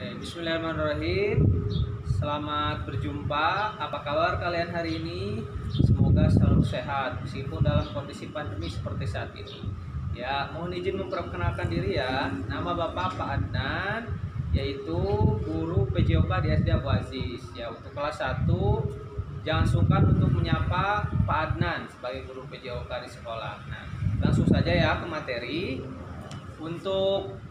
Eh, Bismillahirrahmanirrahim. Selamat berjumpa. Apa kabar kalian hari ini? Semoga selalu sehat meskipun dalam kondisi pandemi seperti saat ini. Ya, mohon izin memperkenalkan diri ya. Nama Bapak Pak Adnan yaitu guru PJOK di SD Abu Aziz. Ya, untuk kelas 1 jangan sungkan untuk menyapa Pak Adnan sebagai guru PJOK di sekolah. Nah, langsung saja ya ke materi. Untuk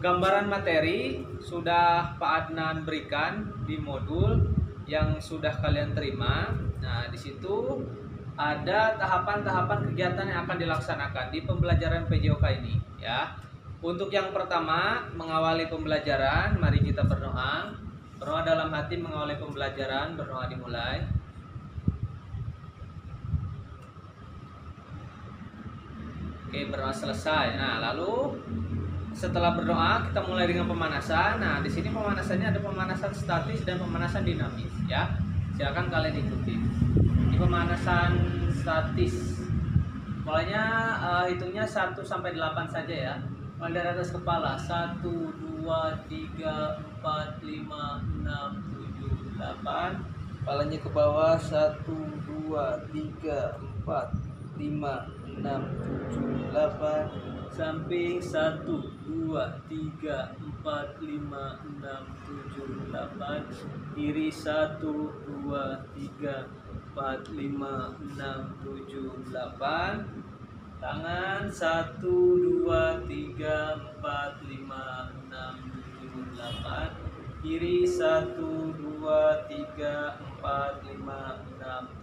gambaran materi sudah Pak Adnan berikan di modul yang sudah kalian terima. Nah, di situ ada tahapan-tahapan kegiatan yang akan dilaksanakan di pembelajaran PJOK ini ya. Untuk yang pertama, mengawali pembelajaran, mari kita berdoa. Berdoa dalam hati mengawali pembelajaran, berdoa dimulai. Oke, berdoa selesai. Nah, lalu setelah berdoa kita mulai dengan pemanasan. Nah, di sini pemanasannya ada pemanasan statis dan pemanasan dinamis ya. Silakan kalian ikuti. Di pemanasan statis mulainya uh, hitungnya 1 sampai 8 saja ya. Mulai dari atas kepala 1 2 3 4 5 6 7 8 kepalanya ke bawah 1 2 3 4 5 6 7 8 samping 1 2 3 4 5 6 7 8 kiri 1 2 3 4 5 6 7 8 tangan 1 2 3 4 5 6 7 8 kiri 1 2 3 4 5 6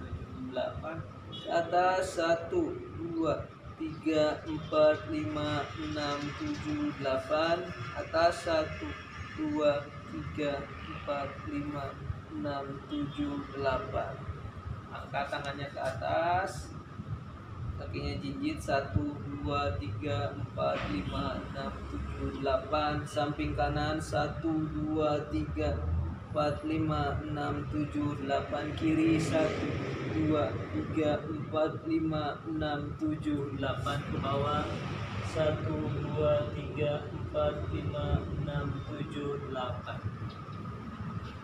7 8 ke atas 1 2 tiga empat lima enam tujuh delapan atas satu dua tiga empat lima enam tujuh delapan. Angkat tangannya ke atas. Kakinya jinjit. Satu dua tiga empat lima enam tujuh delapan. Samping kanan. Satu dua tiga empat lima enam tujuh delapan. Kiri satu dua tiga empat lima enam tujuh delapan ke bawah. Satu dua tiga empat lima enam tujuh delapan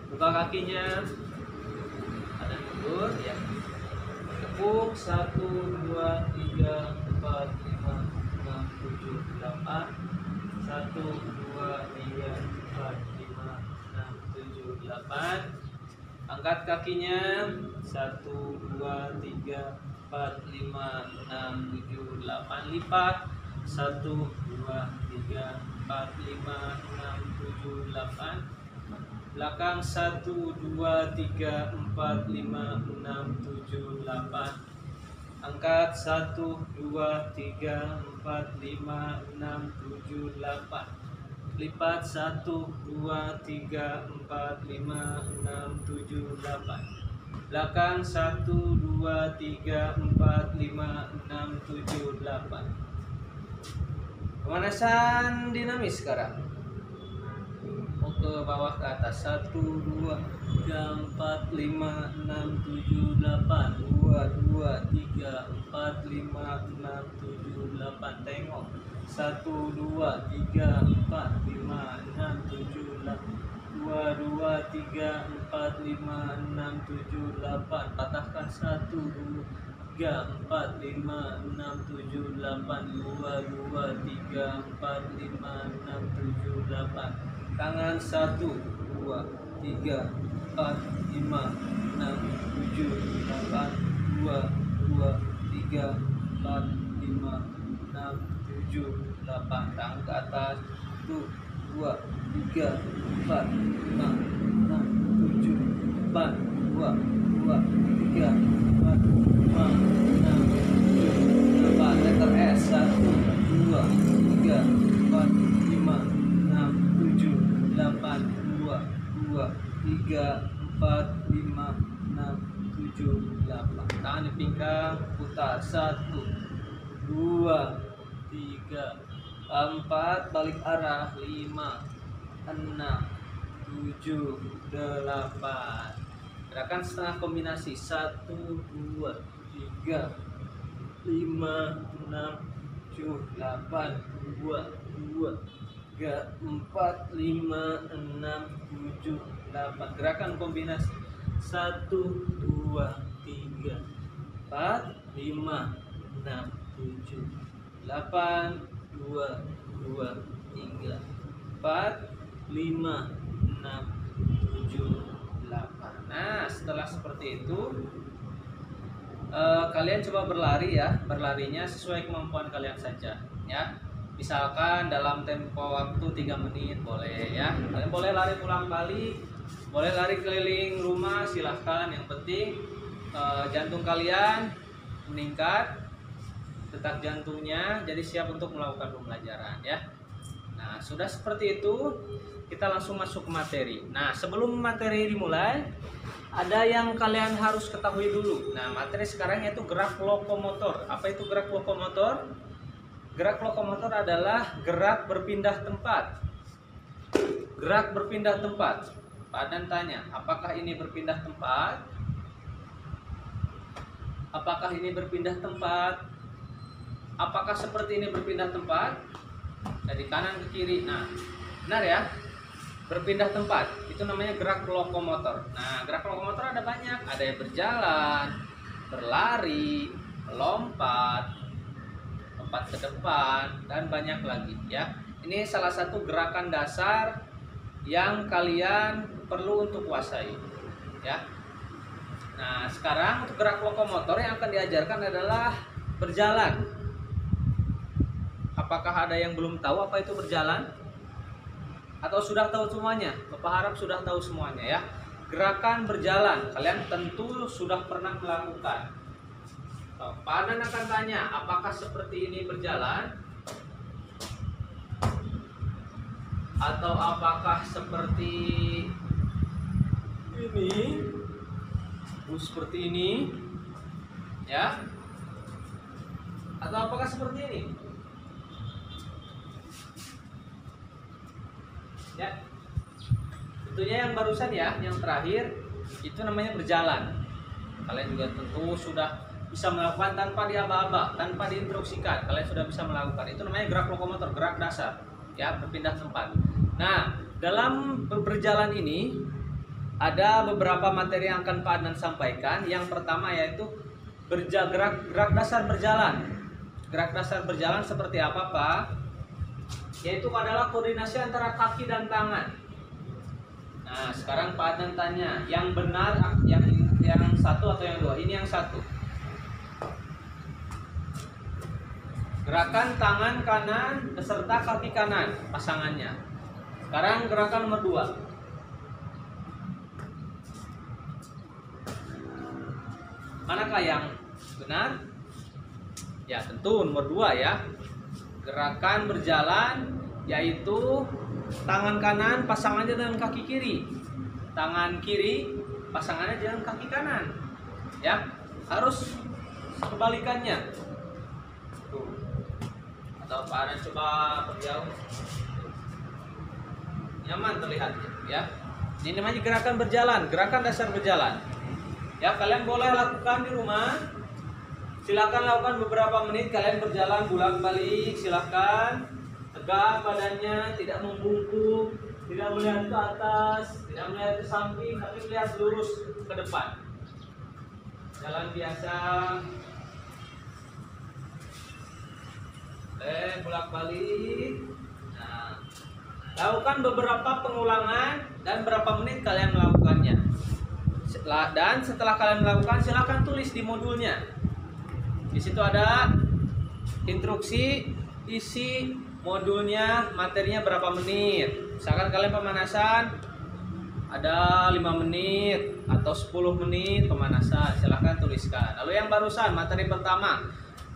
buka kakinya. Ada mundur ya. Tepuk. Satu dua tiga empat lima enam tujuh delapan satu dua tiga empat lima enam tujuh delapan angkat kakinya satu dua tiga empat lima enam tujuh delapan lipat. Satu dua tiga empat lima enam tujuh delapan belakang. Satu dua tiga empat lima enam tujuh delapan angkat. Satu dua tiga empat lima enam tujuh delapan lipat. Satu dua tiga empat lima enam tujuh delapan belakang satu dua tiga empat lima enam tujuh delapan. Pemanasan dinamis sekarang. Mau ke bawah ke atas. Satu dua tiga empat lima enam tujuh delapan. Dua dua tiga empat lima enam tujuh delapan. Tengok. Satu dua tiga empat lima enam tujuh delapan dua dua tiga empat lima enam tujuh delapan patahkan satu tiga empat lima enam tujuh delapan dua dua tiga empat lima enam tujuh delapan tangan satu dua tiga empat lima enam tujuh delapan dua dua tiga empat lima enam tujuh delapan tangan ke atas satu dua tiga empat lima enam tujuh empat dua dua tiga empat lima enam tujuh delapan letter S satu dua tiga empat lima enam tujuh delapan dua dua tiga empat lima enam tujuh delapan. Tangan di pinggang putar. Satu dua tiga empat balik arah. Lima enam tujuh delapan. Gerakan setengah kombinasi. Satu dua tiga lima enam tujuh delapan. Dua dua tiga empat lima enam tujuh delapan. Gerakan kombinasi. Satu dua tiga empat lima enam tujuh delapan dua dua tiga empat lima enam tujuh delapan. Nah setelah seperti itu eh, kalian coba berlari ya berlarinya sesuai kemampuan kalian saja ya. Misalkan dalam tempo waktu 3 menit boleh ya. Kalian boleh lari pulang balik boleh lari keliling rumah silahkan. Yang penting eh, jantung kalian meningkat detak jantungnya jadi siap untuk melakukan pembelajaran ya nah sudah seperti itu kita langsung masuk ke materi nah sebelum materi dimulai ada yang kalian harus ketahui dulu nah materi sekarang yaitu gerak lokomotor apa itu gerak lokomotor Gerak lokomotor adalah gerak berpindah tempat. Gerak berpindah tempat. Pak Dan tanya, apakah ini berpindah tempat? Apakah ini berpindah tempat? Apakah seperti ini berpindah tempat? Dari kanan ke kiri. Nah, benar ya? Berpindah tempat. Itu namanya gerak lokomotor. Nah, gerak lokomotor ada banyak. Ada yang berjalan, berlari, melompat, lompat ke depan dan banyak lagi ya. Ini salah satu gerakan dasar yang kalian perlu untuk kuasai ya. Nah, sekarang untuk gerak lokomotor yang akan diajarkan adalah berjalan. Apakah ada yang belum tahu apa itu berjalan? Atau sudah tahu semuanya? Bapak harap sudah tahu semuanya ya. Gerakan berjalan, kalian tentu sudah pernah melakukan Padan akan tanya, apakah seperti ini berjalan? Atau apakah seperti ini? Uh, seperti ini? Ya? Atau apakah seperti ini? Ya. Tentunya yang barusan ya, yang terakhir itu namanya berjalan. Kalian juga tentu sudah bisa melakukan tanpa diaba-aba, tanpa diinstruksikan. Kalian sudah bisa melakukan. Itu namanya gerak lokomotor, gerak dasar, ya berpindah tempat. Nah, dalam berjalan ini ada beberapa materi yang akan Pak Adnan sampaikan. Yang pertama yaitu berja, gerak, gerak dasar berjalan. Gerak dasar berjalan seperti apa, Pak? Yaitu adalah koordinasi antara kaki dan tangan. Nah, sekarang Pak Adnan tanya, yang benar yang yang satu atau yang dua? Ini yang satu. Gerakan tangan kanan beserta kaki kanan pasangannya. Sekarang gerakan nomor dua. Manakah yang benar? Ya tentu nomor dua ya. Gerakan berjalan yaitu tangan kanan pasangannya dengan kaki kiri. Tangan kiri pasangannya dengan kaki kanan. Ya harus kebalikannya. Atau Pak Anan coba berjauh nyaman terlihat ya. Ini namanya gerakan berjalan gerakan dasar berjalan. Ya kalian boleh lakukan di rumah silakan lakukan beberapa menit kalian berjalan bolak balik silahkan tegak badannya tidak membungkuk tidak melihat ke atas tidak melihat ke samping tapi melihat lurus ke depan. Jalan biasa. Eh bolak balik nah lakukan beberapa pengulangan dan berapa menit kalian melakukannya. Dan setelah kalian melakukan silahkan tulis di modulnya di situ ada instruksi isi modulnya materinya berapa menit misalkan kalian pemanasan ada 5 menit atau 10 menit pemanasan silahkan tuliskan lalu yang barusan materi pertama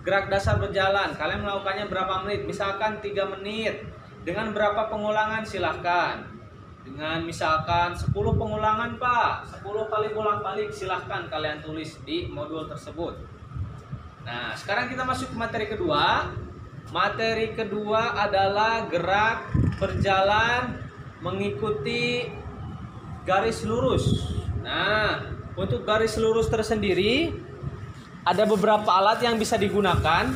Gerak dasar berjalan, kalian melakukannya berapa menit? Misalkan 3 menit. Dengan berapa pengulangan silahkan. Dengan misalkan 10 pengulangan Pak, 10 kali bolak-balik silahkan kalian tulis di modul tersebut. Nah, sekarang kita masuk ke materi kedua. Materi kedua adalah gerak berjalan mengikuti garis lurus. Nah, untuk garis lurus tersendiri ada beberapa alat yang bisa digunakan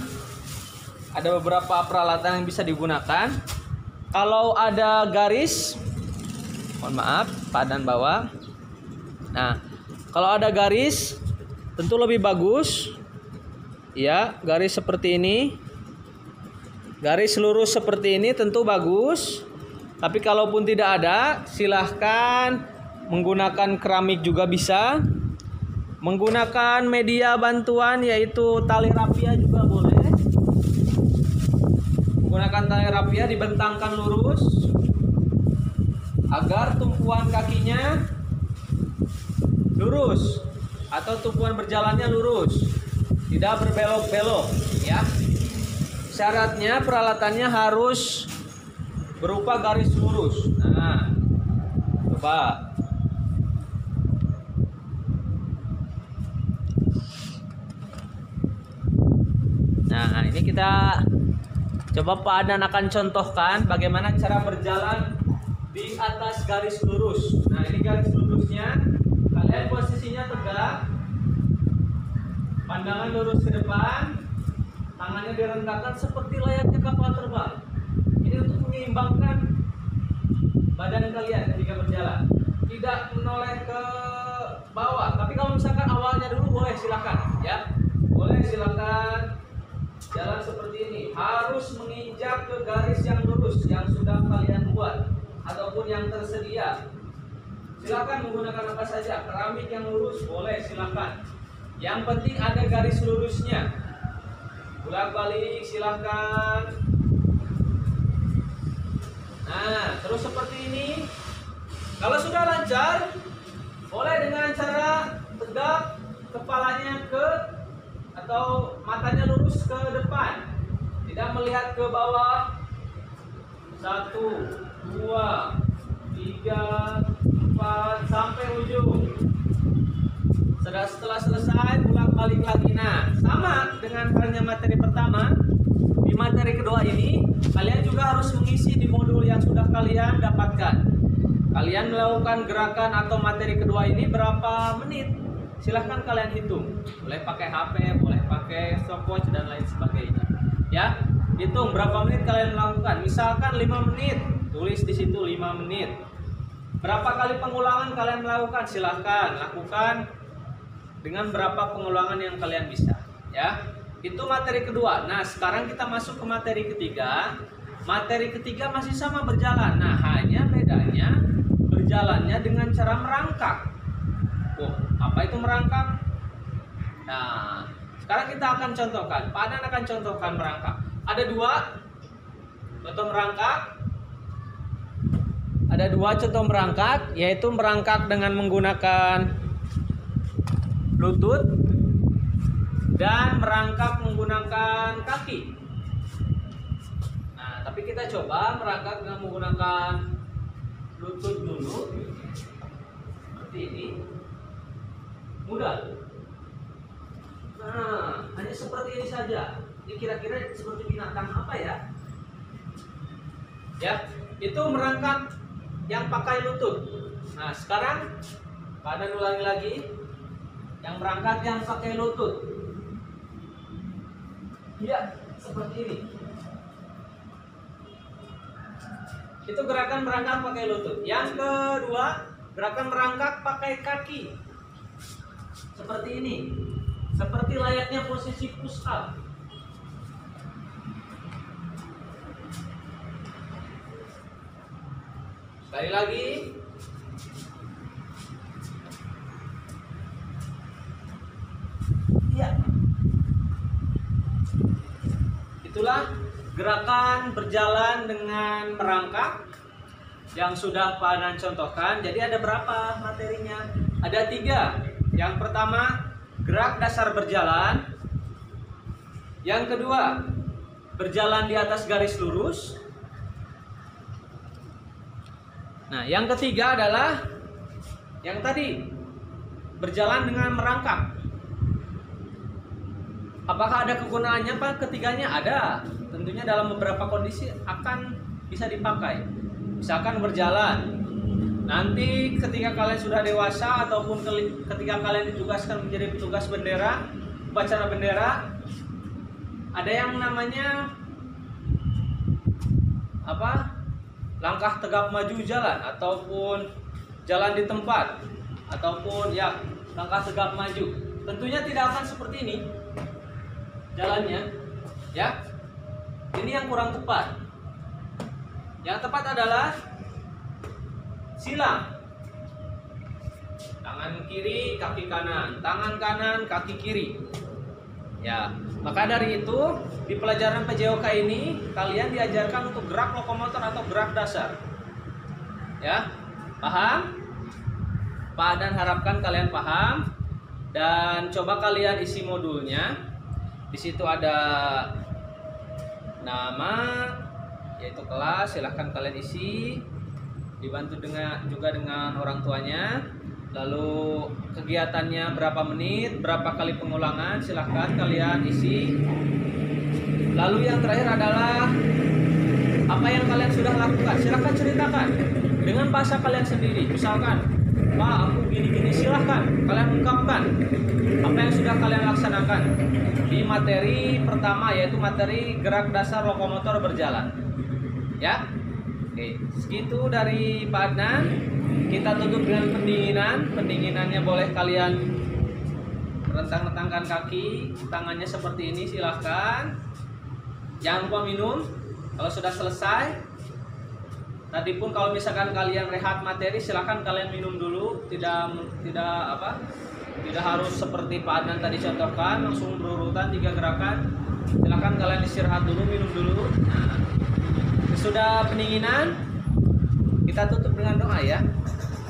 ada beberapa peralatan yang bisa digunakan kalau ada garis mohon maaf padan bawah nah kalau ada garis tentu lebih bagus ya garis seperti ini. Garis lurus seperti ini tentu bagus. Tapi kalaupun tidak ada silahkan menggunakan keramik juga bisa. Menggunakan media bantuan yaitu tali rapia juga boleh. Menggunakan tali rapia dibentangkan lurus. Agar tumpuan kakinya lurus. Atau tumpuan berjalannya lurus tidak berbelok-belok ya. Syaratnya peralatannya harus berupa garis lurus. Nah coba. Nah ini kita coba Pak Adan akan contohkan bagaimana cara berjalan di atas garis lurus. Nah ini garis lurusnya. Kalian posisinya tegak. Pandangan lurus ke depan. Tangannya direndahkan seperti layaknya kapal terbang. Ini untuk menyeimbangkan badan kalian ketika berjalan. Tidak menoleh ke bawah. Tapi kalau misalkan awalnya dulu boleh silakan ya. Boleh silakan jalan seperti ini. Harus menginjak ke garis yang lurus yang sudah kalian buat ataupun yang tersedia Silakan menggunakan apa saja, keramik yang lurus boleh silakan. Yang penting ada garis lurusnya. Bolak-balik silakan. Nah, terus seperti ini. Kalau sudah lancar, boleh dengan cara tegak kepalanya ke atau matanya lurus ke depan. Tidak melihat ke bawah. Satu, dua, tiga, empat sampai ujung. Setelah, setelah selesai pulang balik lagi. Nah, sama dengan halnya materi pertama. Di materi kedua ini, kalian juga harus mengisi di modul yang sudah kalian dapatkan. Kalian melakukan gerakan atau materi kedua ini berapa menit? Silahkan kalian hitung. Boleh pakai HP, boleh pakai stopwatch dan lain sebagainya. Ya, hitung berapa menit kalian melakukan. Misalkan 5 menit, tulis di situ 5 menit Berapa kali pengulangan kalian melakukan? Silahkan lakukan dengan berapa pengulangan yang kalian bisa. Ya, itu materi kedua. Nah, sekarang kita masuk ke materi ketiga. Materi ketiga masih sama berjalan. Nah, hanya bedanya berjalannya dengan cara merangkak. Oh, apa itu merangkak? Nah, sekarang kita akan contohkan. Padan akan contohkan merangkak. Ada dua contoh merangkak ada dua contoh merangkak yaitu merangkak dengan menggunakan lutut dan merangkak menggunakan kaki. Nah tapi kita coba merangkak dengan menggunakan lutut dulu. Seperti ini. Mudah. Nah hanya seperti ini saja. Ini kira-kira seperti binatang apa ya? Ya itu merangkak yang pakai lutut. Nah, sekarang pada ulangi lagi yang berangkat yang pakai lutut. Iya, seperti ini. Itu gerakan merangkak pakai lutut. Yang kedua, gerakan merangkak pakai kaki. Seperti ini. Seperti layaknya posisi push up. Sekali lagi. Ya. Itulah gerakan berjalan dengan merangkak yang sudah Pak contohkan. Jadi ada berapa materinya? Ada tiga. Yang pertama, gerak dasar berjalan. Yang kedua, berjalan di atas garis lurus. Nah, yang ketiga adalah yang tadi berjalan dengan merangkak. Apakah ada kegunaannya Pak? Ketiganya ada. Tentunya dalam beberapa kondisi akan bisa dipakai. Misalkan berjalan. Nanti ketika kalian sudah dewasa ataupun ketika kalian ditugaskan menjadi petugas bendera, upacara bendera, ada yang namanya apa? langkah tegap maju jalan ataupun jalan di tempat ataupun ya langkah tegap maju tentunya tidak akan seperti ini jalannya ya ini yang kurang tepat. Yang tepat adalah silang. Tangan kiri kaki kanan. Tangan kanan kaki kiri. Ya maka dari itu di pelajaran PJOK ini kalian diajarkan untuk gerak lokomotor atau gerak dasar. Ya paham? Pak dan harapkan kalian paham. Dan coba kalian isi modulnya. Di situ ada nama yaitu kelas silahkan kalian isi dibantu dengan juga dengan orang tuanya. Lalu kegiatannya berapa menit berapa kali pengulangan silahkan kalian isi. Lalu yang terakhir adalah apa yang kalian sudah lakukan? Silahkan ceritakan dengan bahasa kalian sendiri. Misalkan pak aku gini-gini silahkan kalian ungkapkan apa yang sudah kalian laksanakan di materi pertama yaitu materi gerak dasar lokomotor berjalan ya Oke, segitu dari Pak Adnan. Kita tutup dengan pendinginan. Pendinginannya boleh kalian rentang-rentangkan kaki, tangannya seperti ini silahkan. Jangan lupa minum. Kalau sudah selesai, tadi pun kalau misalkan kalian rehat materi, silahkan kalian minum dulu. Tidak tidak apa? Tidak harus seperti Pak Adnan tadi contohkan, langsung berurutan tiga gerakan. Silahkan kalian istirahat dulu, minum dulu. Nah, sudah pendinginan kita tutup dengan doa ya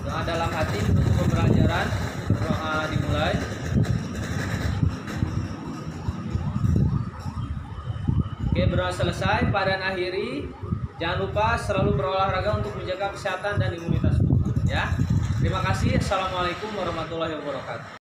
doa dalam hati untuk pembelajaran doa dimulai Oke berdoa selesai pada akhiri jangan lupa selalu berolahraga untuk menjaga kesehatan dan imunitas tubuh ya. Terima kasih. Assalamualaikum warahmatullahi wabarakatuh